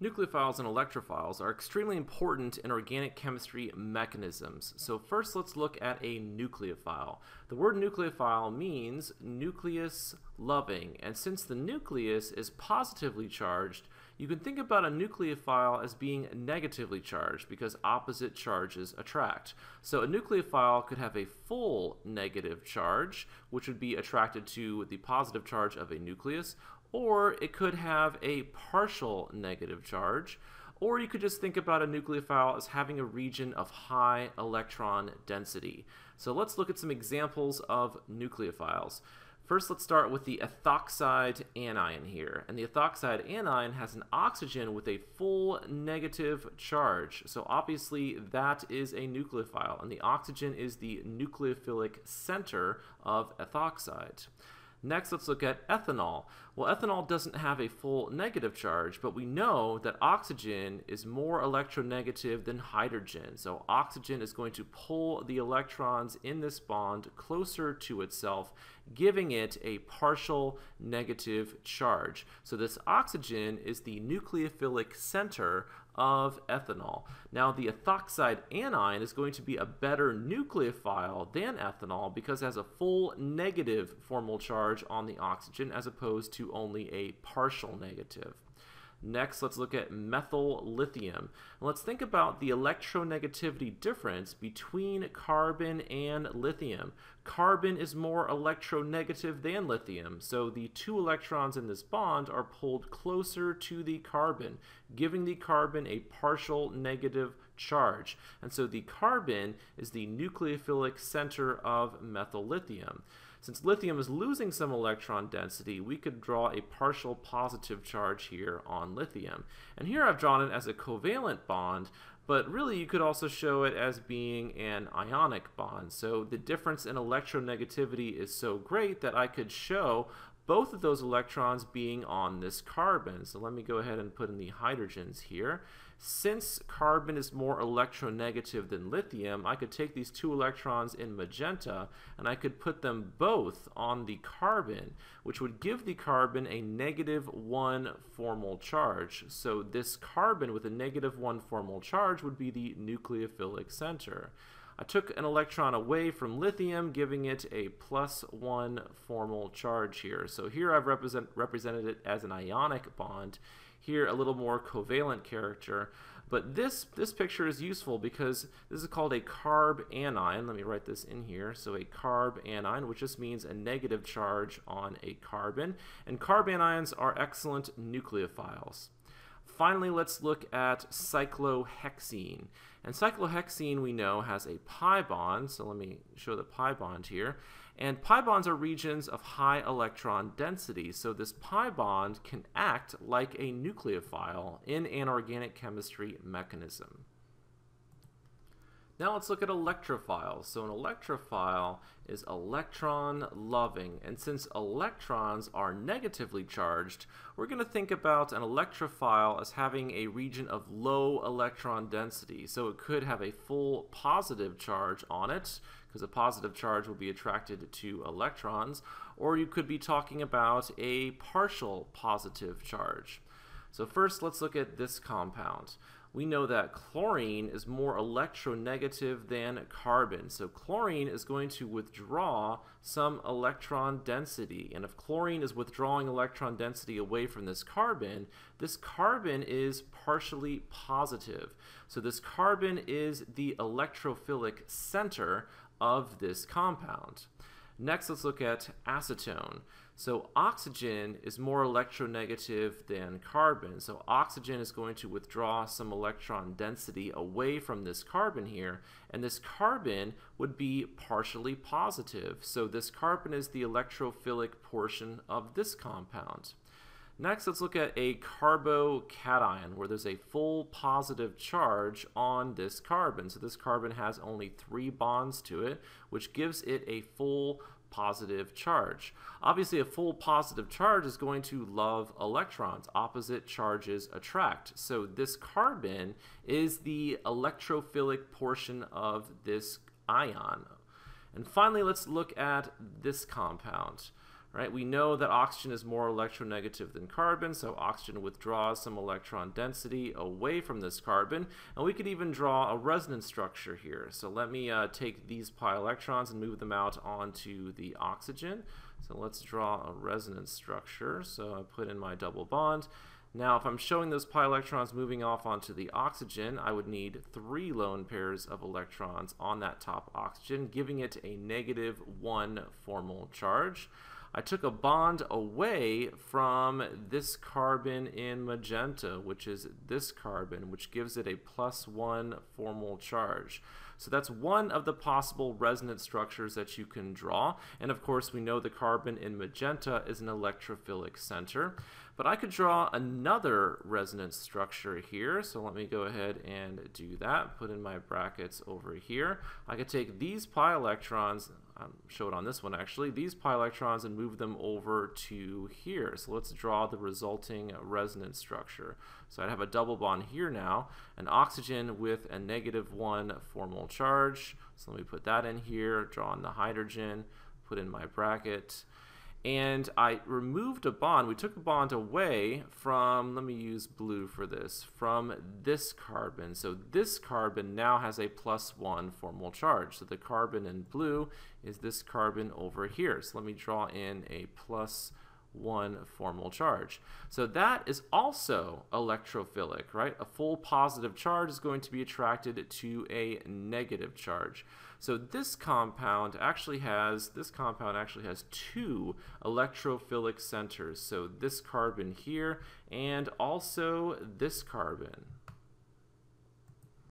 Nucleophiles and electrophiles are extremely important in organic chemistry mechanisms. So first let's look at a nucleophile. The word nucleophile means nucleus loving, and since the nucleus is positively charged, you can think about a nucleophile as being negatively charged because opposite charges attract. So a nucleophile could have a full negative charge, which would be attracted to the positive charge of a nucleus, or it could have a partial negative charge, or you could just think about a nucleophile as having a region of high electron density. So let's look at some examples of nucleophiles. First, let's start with the ethoxide anion here. And the ethoxide anion has an oxygen with a full negative charge. So obviously that is a nucleophile, and the oxygen is the nucleophilic center of ethoxide. Next, let's look at ethanol. Well, ethanol doesn't have a full negative charge, but we know that oxygen is more electronegative than hydrogen. So oxygen is going to pull the electrons in this bond closer to itself, giving it a partial negative charge. So this oxygen is the nucleophilic center of ethanol. Now, the ethoxide anion is going to be a better nucleophile than ethanol because it has a full negative formal charge on the oxygen as opposed to only a partial negative. Next, let's look at methyl lithium. Let's think about the electronegativity difference between carbon and lithium. Carbon is more electronegative than lithium, so the two electrons in this bond are pulled closer to the carbon, giving the carbon a partial negative charge. And so the carbon is the nucleophilic center of methyl lithium. Since lithium is losing some electron density, we could draw a partial positive charge here on lithium. And here I've drawn it as a covalent bond, but really you could also show it as being an ionic bond. So the difference in electronegativity is so great that I could show both of those electrons being on this carbon. So let me go ahead and put in the hydrogens here. Since carbon is more electronegative than lithium, I could take these two electrons in magenta and I could put them both on the carbon, which would give the carbon a negative 1 formal charge. So this carbon with a negative 1 formal charge would be the nucleophilic center. I took an electron away from lithium, giving it a plus one formal charge here. So here I've represent, represented it as an ionic bond. Here a little more covalent character. But this, this picture is useful because this is called a carb anion. Let me write this in here. So a carbanion, which just means a negative charge on a carbon. And carbanions are excellent nucleophiles. Finally, let's look at cyclohexene. And cyclohexene, we know, has a pi bond, so let me show the pi bond here. And pi bonds are regions of high electron density, so this pi bond can act like a nucleophile in an organic chemistry mechanism. Now let's look at electrophiles. So an electrophile is electron loving. And since electrons are negatively charged, we're going to think about an electrophile as having a region of low electron density. So it could have a full positive charge on it, because a positive charge will be attracted to electrons, or you could be talking about a partial positive charge. So first let's look at this compound we know that chlorine is more electronegative than carbon. So chlorine is going to withdraw some electron density. And if chlorine is withdrawing electron density away from this carbon, this carbon is partially positive. So this carbon is the electrophilic center of this compound. Next, let's look at acetone. So oxygen is more electronegative than carbon. So oxygen is going to withdraw some electron density away from this carbon here, and this carbon would be partially positive. So this carbon is the electrophilic portion of this compound. Next, let's look at a carbocation where there's a full positive charge on this carbon. So this carbon has only three bonds to it, which gives it a full positive charge. Obviously, a full positive charge is going to love electrons. Opposite charges attract. So this carbon is the electrophilic portion of this ion. And finally, let's look at this compound right? We know that oxygen is more electronegative than carbon, so oxygen withdraws some electron density away from this carbon, and we could even draw a resonance structure here. So let me uh, take these pi electrons and move them out onto the oxygen. So let's draw a resonance structure. So I put in my double bond. Now, if I'm showing those pi electrons moving off onto the oxygen, I would need three lone pairs of electrons on that top oxygen, giving it a negative one formal charge. I took a bond away from this carbon in magenta, which is this carbon, which gives it a plus one formal charge. So that's one of the possible resonance structures that you can draw. And of course, we know the carbon in magenta is an electrophilic center. But I could draw another resonance structure here. So let me go ahead and do that. Put in my brackets over here. I could take these pi electrons, um, show it on this one actually, these pi electrons and move them over to here. So let's draw the resulting resonance structure. So I'd have a double bond here now, an oxygen with a negative one formal charge. So let me put that in here, draw in the hydrogen, put in my bracket and I removed a bond. We took a bond away from, let me use blue for this, from this carbon. So this carbon now has a plus one formal charge. So the carbon in blue is this carbon over here. So let me draw in a plus one formal charge. So that is also electrophilic, right? A full positive charge is going to be attracted to a negative charge. So this compound actually has, this compound actually has two electrophilic centers. So this carbon here and also this carbon.